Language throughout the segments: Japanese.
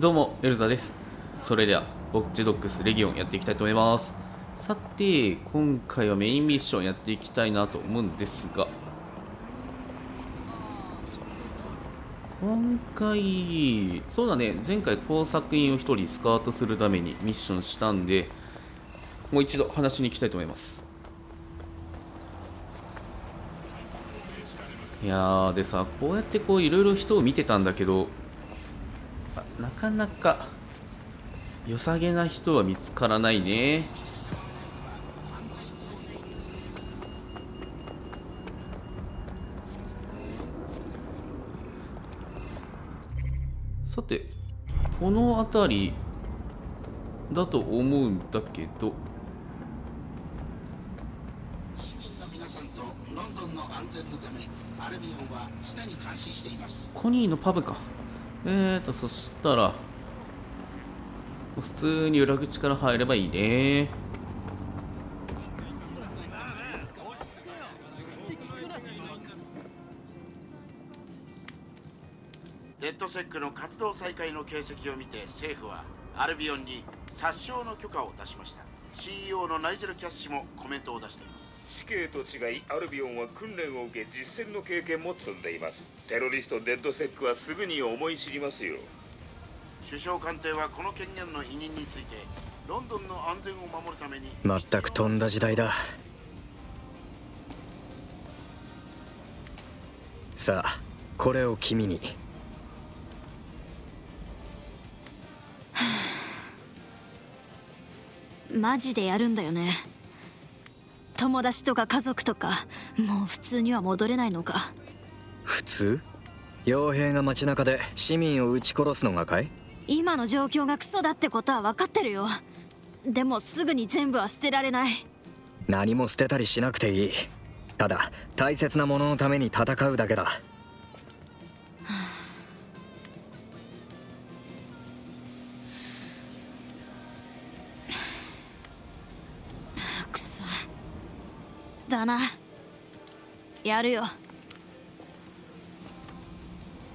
どうもエルザです。それではウォッチドッグスレギオンやっていきたいと思います。さて今回はメインミッションやっていきたいなと思うんですが今回そうだね前回工作員を1人スカートするためにミッションしたんでもう一度話しに行きたいと思います。いやーでさこうやってこういろいろ人を見てたんだけどなかなか良さげな人は見つからないね。さてこの辺りだと思うんだけど。市民の皆さんとロンドンの安全のためアルビオンは常に監視しています。コニーのパブかえーとそしたら普通に裏口から入ればいいね。デッドセックの活動再開の形跡を見て政府はアルビオンに殺傷の許可を出しました。CEO のナイジェル・キャッシュもコメントを出しています。死刑と違いアルビオンは訓練を受け実戦の経験も積んでいますテロリストデッドセックはすぐに思い知りますよ。首相官邸はこの権限の委任についてロンドンの安全を守るためにまったく飛んだ時代だ。さあこれを君に。マジでやるんだよね。友達とか家族とかもう普通には戻れないのか普通？傭兵が街中で市民を撃ち殺すのがかい？今の状況がクソだってことは分かってるよ。でもすぐに全部は捨てられない。何も捨てたりしなくていい。ただ大切なもののために戦うだけだ。クソ。だな。やるよ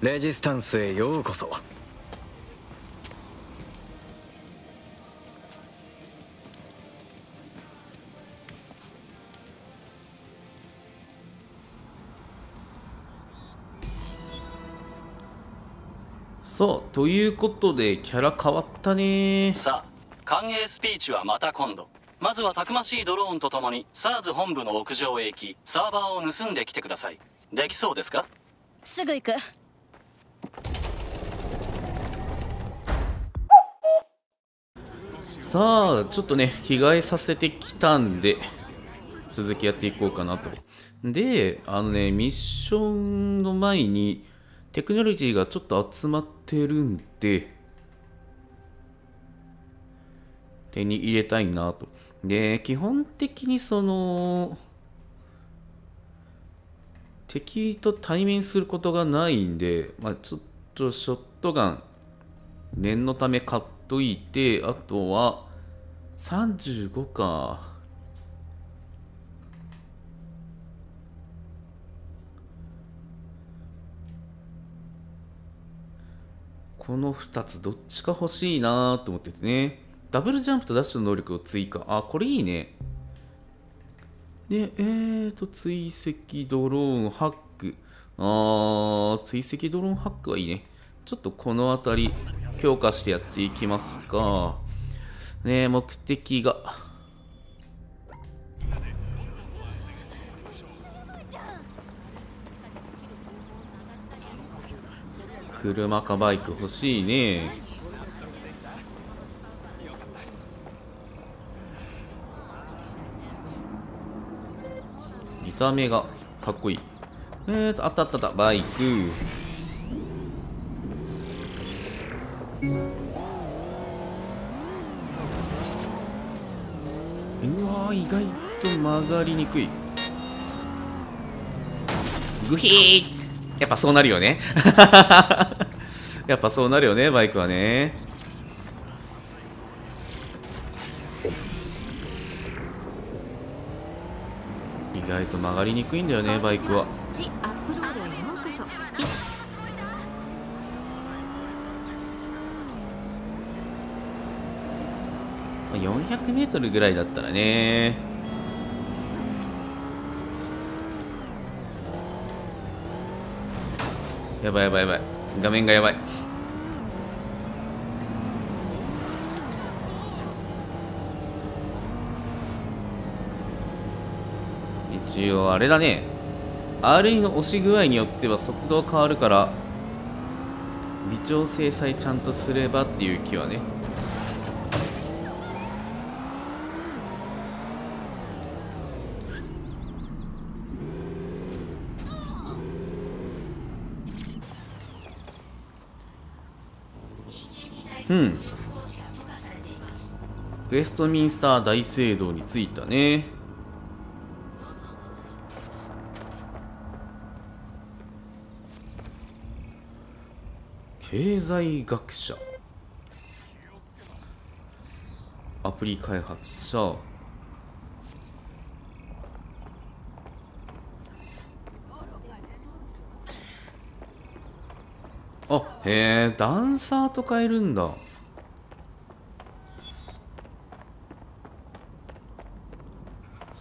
レジスタンスへようこそ。さあということでキャラ変わったね。さあ歓迎スピーチはまた今度。まずはたくましいドローンとともに SARS 本部の屋上へ行きサーバーを盗んできてください。できそうですか？すぐ行くさあちょっとね着替えさせてきたんで続きやっていこうかなと。であのねミッションの前にテクノロジーがちょっと集まってるんで手に入れたいなと。で基本的にその敵と対面することがないんで、まあ、ちょっとショットガン念のため買っといてあとは35か。この2つどっちか欲しいなと思っててね。ダブルジャンプとダッシュの能力を追加。あこれいいね。でえーと追跡ドローンハック。あー追跡ドローンハックはいいね。ちょっとこの辺り強化してやっていきますか。ね目的が。車かバイク欲しいね。見た目がかっこいい。えーとあったあったあった。バイク。うわー意外と曲がりにくい。グヒー。やっぱそうなるよね。やっぱそうなるよねバイクはね。意外と曲がりにくいんだよねバイクは 400m ぐらいだったらね。やばいやばいやばい。画面がやばい。一応あれだね。RE の押し具合によっては速度は変わるから微調整さえちゃんとすればっていう気はね。ウェストミンスター大聖堂に着いたね。経済学者。アプリ開発者。あへえダンサーとかいるんだ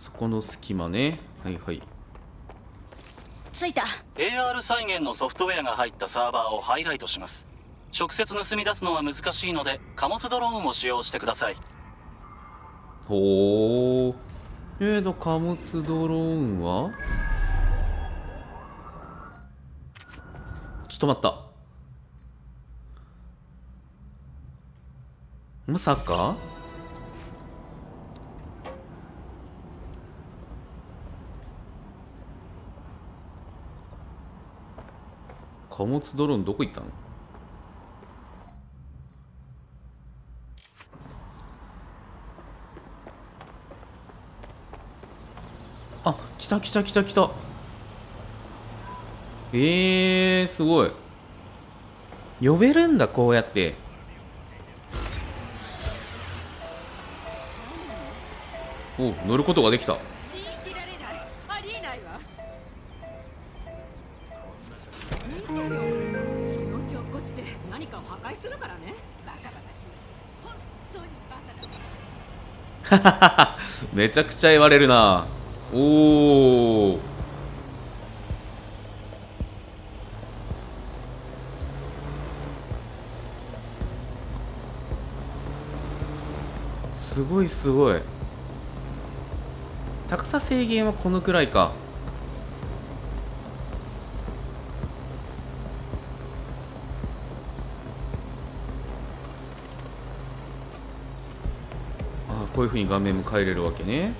そこの隙間ね。はいはい。着いた。AR 再現のソフトウェアが入ったサーバーをハイライトします。直接盗み出すのは難しいので貨物ドローンを使用してください。ほうえーと貨物ドローンは？ちょっと待った。まさか？貨物ドローンどこ行ったの？あ来た来た来た来た。えー、すごい。呼べるんだこうやって。お乗ることができた。めちゃくちゃ言われるな。おおすごいすごい。高さ制限はこのくらいか。こういうふうに画面も変えれるわけね。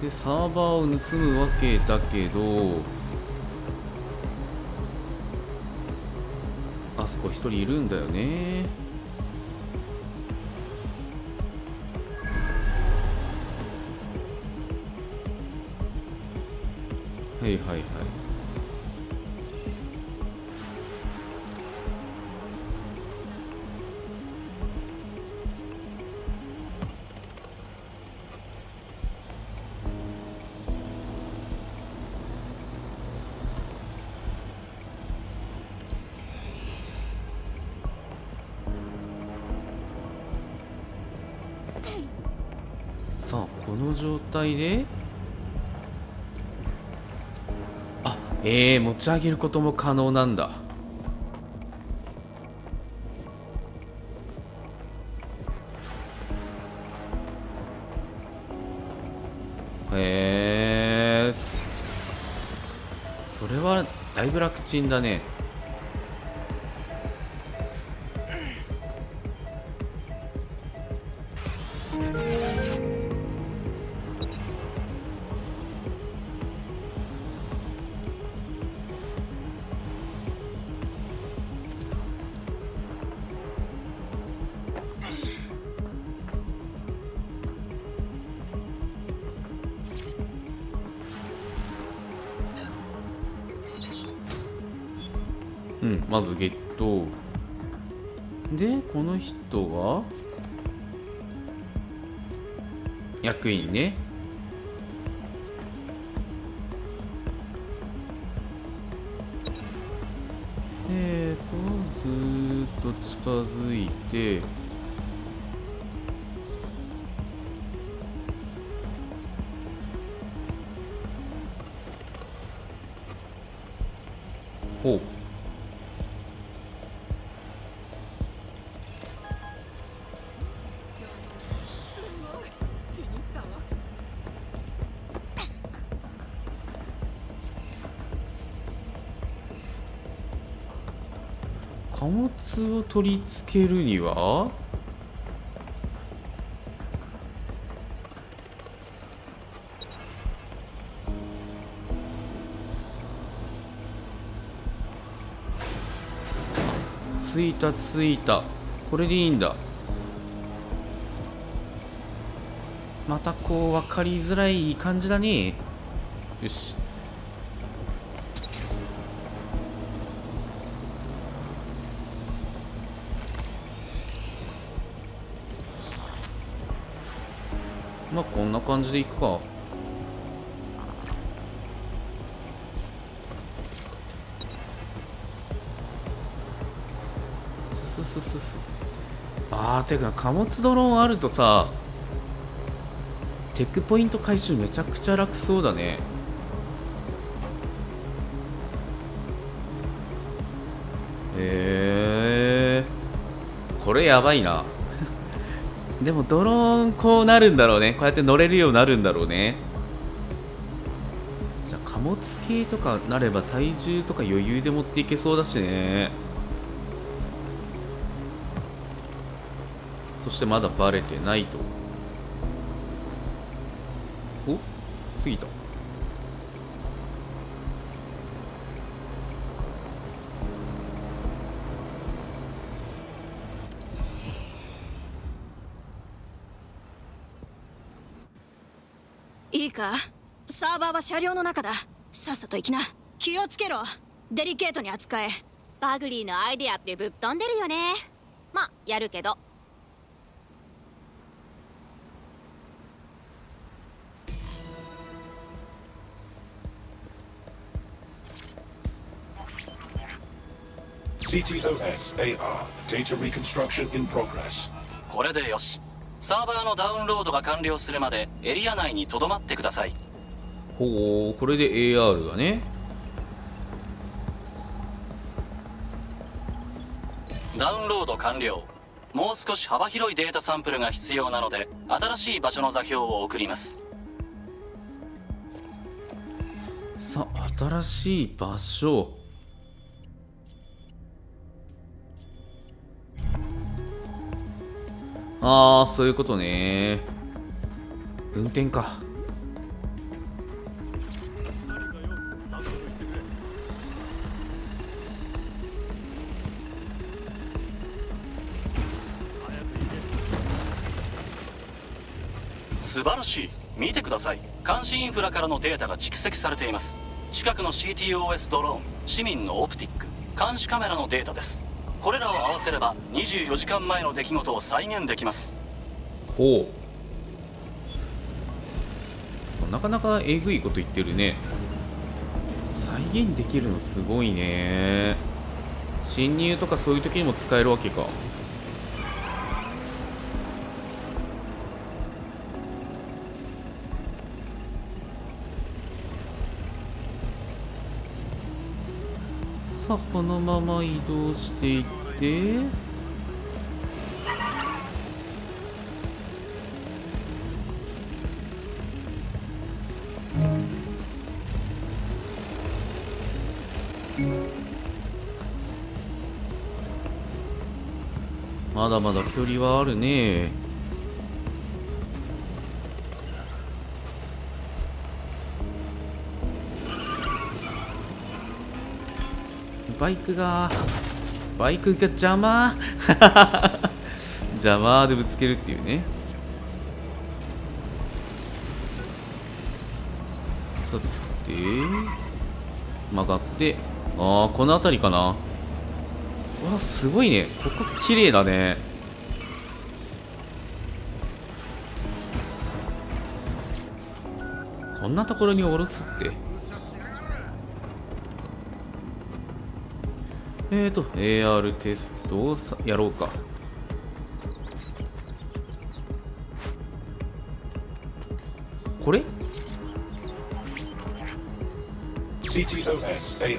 でサーバーを盗むわけだけどあそこ一人いるんだよね。はいはいはい。態で？あえー、持ち上げることも可能なんだ。へえそれはだいぶ楽ちんだね。役員ね。えーとずーっと近づいて。取り付けるには？着いた着いた。これでいいんだ。またこう分かりづらい感じだね。よし。な感じでいくか。すすすすすあーてか貨物ドローンあるとさテックポイント回収めちゃくちゃ楽そうだね。へえこれやばいな。でもドローンこうなるんだろうね。こうやって乗れるようになるんだろうね。じゃあ貨物系とかなれば体重とか余裕で持っていけそうだしね。そしてまだバレてないと。お？過ぎた。いいか？サーバーは車両の中だ。さっさと行きな。気をつけろ。デリケートに扱え。バグリーのアイデアってぶっ飛んでるよね。まあやるけど。CTOS-AR Data Reconstruction in Progress. これでよしサーバーのダウンロードが完了するまでエリア内にとどまってください。ほうこれで AR がね。ダウンロード完了。もう少し幅広いデータサンプルが必要なので新しい場所の座標を送ります。さあ新しい場所ああそういうことね。運転か。素晴らしい。見てください。監視インフラからのデータが蓄積されています。近くの CTOS ドローン市民のオプティック監視カメラのデータですこれらを合わせれば24時間前の出来事を再現できます。ほう。なかなかえぐいこと言ってるね。再現できるのすごいね。侵入とかそういう時にも使えるわけか。さあこのまま移動していって。まだまだ距離はあるね。バイクがバイクが邪魔。邪魔でぶつけるっていうね。さて曲がって。ああこの辺りかな。わあすごいね。ここ綺麗だね。こんなところに下ろすって。えーと AR テストをさやろうか。これ？CTOS AR.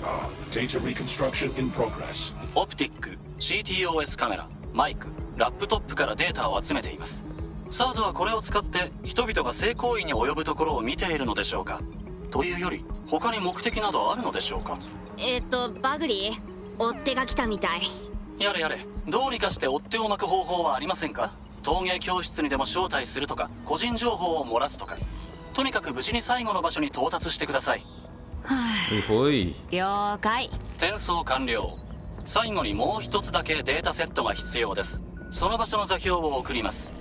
Data reconstruction in progress. オプティック CTOS カメラマイクラップトップからデータを集めています。SARS はこれを使って人々が性行為に及ぶところを見ているのでしょうか？というより他に目的などあるのでしょうか？えっ、とバグリー追っ手が来たみたい。やれやれどうにかして追っ手を巻く方法はありませんか？陶芸教室にでも招待するとか個人情報を漏らすとか。とにかく無事に最後の場所に到達してください。うほい。了解。転送完了。最後にもう一つだけデータセットが必要です。その場所の座標を送ります。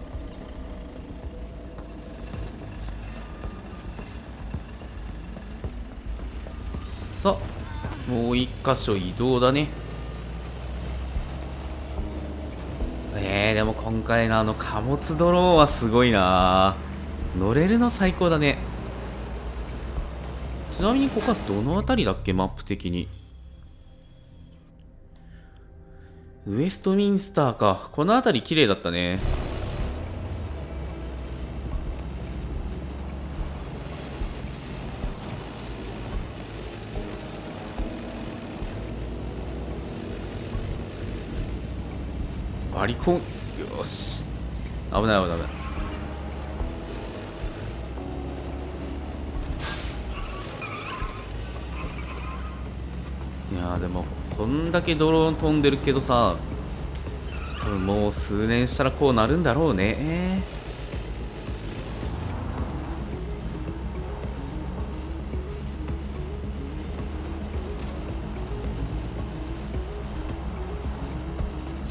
さあもう一箇所移動だね。えー、でも今回のあの貨物ドローンはすごいな。乗れるの最高だね。ちなみにここはどの辺りだっけ？マップ的に。ウエストミンスターか。この辺り綺麗だったね。リコンよし。危ない危ない危ない。いやでもこんだけドローン飛んでるけどさ多分もう数年したらこうなるんだろうね。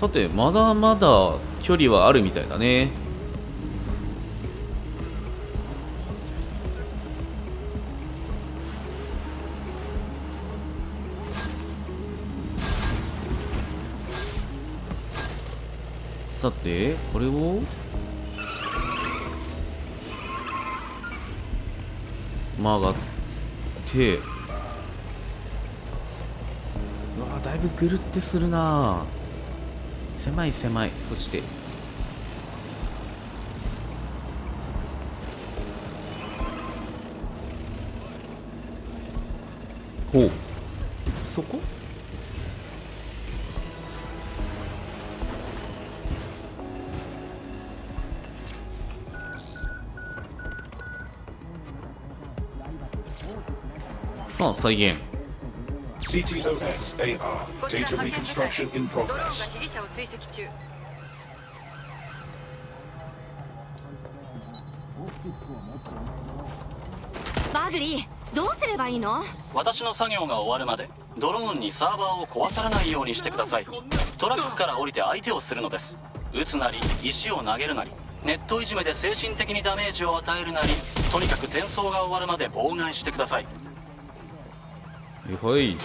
さてまだまだ距離はあるみたいだね。さてこれを？曲がって。うわだいぶぐるってするな狭い狭いそして。ほう。そこ？さあ再現。CTOS AR. Data reconstruction in progress. バグリーどうすればいいの？私の作業が終わるまでドローンにサーバーを壊されないようにしてくださいトラックから降りて相手をするのです撃つなり石を投げるなりネットいじめで精神的にダメージを与えるなりとにかく転送が終わるまで妨害してくださいいはい。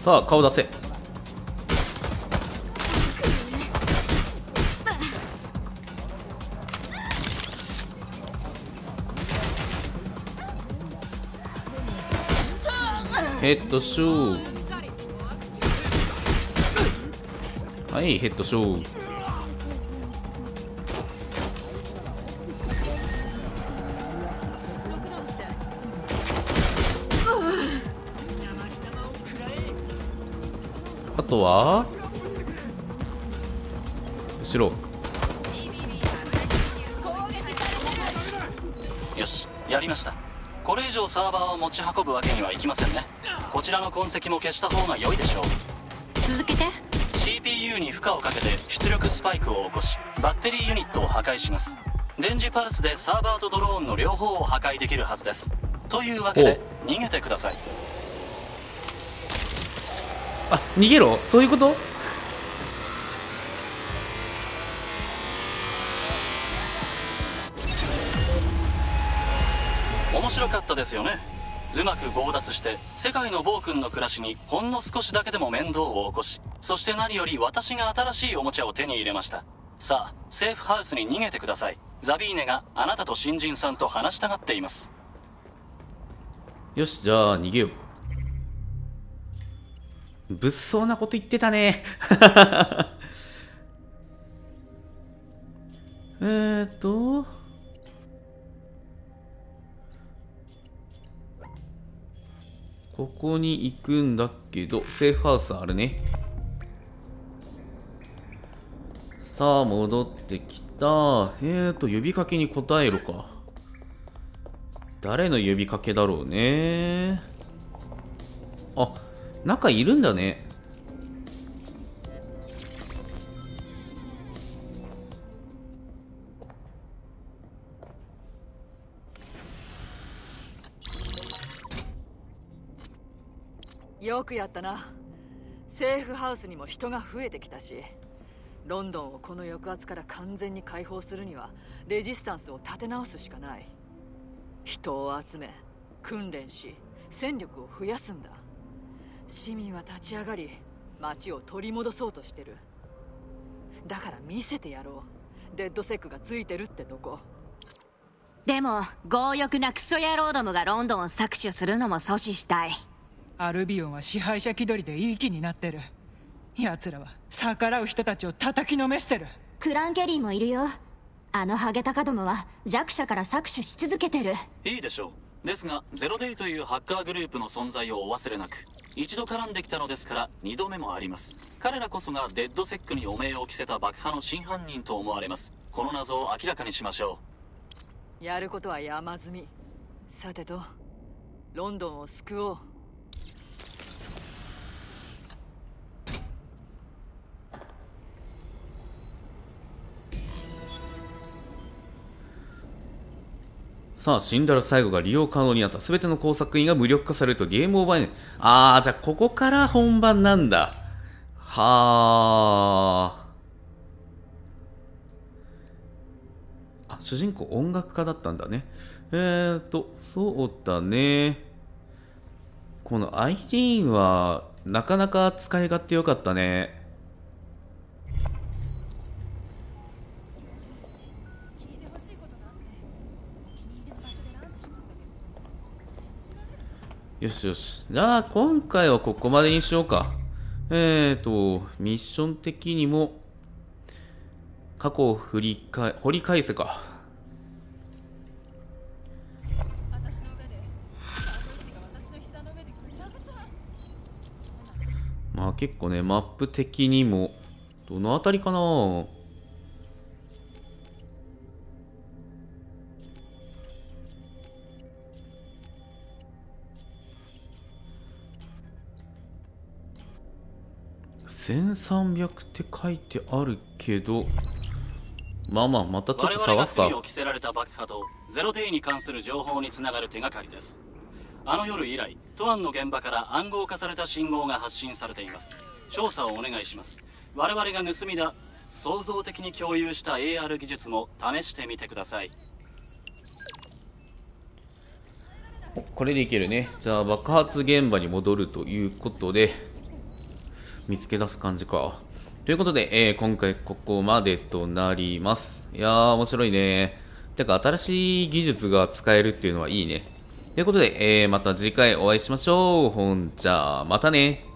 さあ顔出せ。ヘッドショー。はいヘッドショー。あとは？後ろ。よしやりました。これ以上サーバーを持ち運ぶわけにはいきませんね。こちらの痕跡も消した方が良いでしょう。続けて。CPU に負荷をかけて出力スパイクを起こしバッテリーユニットを破壊します。電磁パルスでサーバーとドローンの両方を破壊できるはずです。というわけで逃げてください。あ逃げろ。そういうこと？面白かったですよねうまく強奪して世界の暴君の暮らしにほんの少しだけでも面倒を起こしそして何より私が新しいおもちゃを手に入れました。さあセーフハウスに逃げてください。ザビーネがあなたと新人さんと話したがっています。よしじゃあ逃げよう。物騒なこと言ってたね。えっとここに行くんだけどセーフハウスあるね。さあ戻ってきた。えーと呼びかけに答えろか。誰の呼びかけだろうね。あ中いるんだね。よくやったな。セーフハウスにも人が増えてきたしロンドンをこの抑圧から完全に解放するにはレジスタンスを立て直すしかない。人を集め訓練し戦力を増やすんだ。市民は立ち上がり街を取り戻そうとしてる。だから見せてやろう。デッドセックがついてるってとこ。でも強欲なクソ野郎どもがロンドンを搾取するのも阻止したい。アルビオンは支配者気取りでいい気になってる。奴らは逆らう人たちを叩きのめしてる。クランケリーもいるよ。あのハゲタカどもは弱者から搾取し続けてる。いいでしょう。ですがゼロデイというハッカーグループの存在をお忘れなく一度絡んできたのですから二度目もあります。彼らこそがデッドセックに汚名を着せた爆破の真犯人と思われます。この謎を明らかにしましょう。やることは山積み。さてとロンドンを救おうさあ、死んだら最後が利用可能になった。すべての工作員が無力化されるとゲームオーバーに。あー、じゃあここから本番なんだ。はー。あ、主人公音楽家だったんだね。えーと、そうだね。このアイリーンは、なかなか使い勝手良かったね。よしよし。じゃあ、今回はここまでにしようか。えーと、ミッション的にも、過去を振り返、掘り返せか。まあ結構ね、マップ的にも、どの辺りかな1300って書いてあるけどまあまあまたちょっと探すか我々が罪を着せられた爆破とゼロデイに関する情報につながる手がかりです。あの夜以来トアンの現場から暗号化された信号が発信されています。調査をお願いします。我々が盗みだ創造的に共有した AR 技術も試してみてください。これでいけるね。じゃあ爆発現場に戻るということで見つけ出す感じか。ということで、えー、今回ここまでとなります。いやー、面白いね。てか、新しい技術が使えるっていうのはいいね。ということで、えー、また次回お会いしましょう。ほんじゃあ、またね。